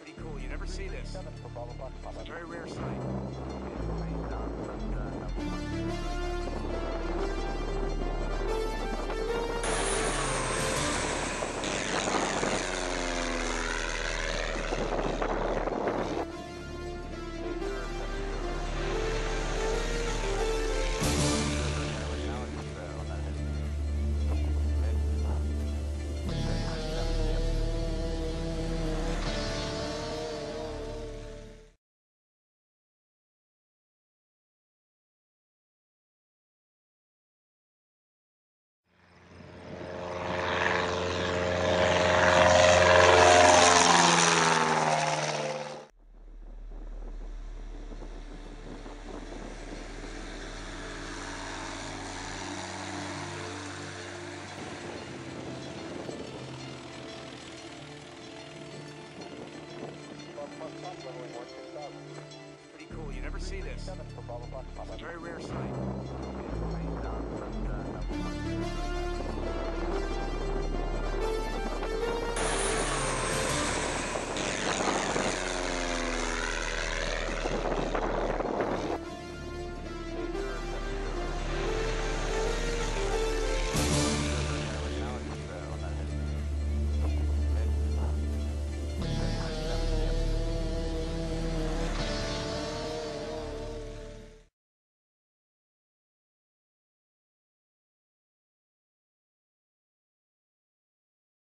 Pretty cool. You never see this. It's a very rare sight. Pretty cool, you never see this. It's a very rare sight.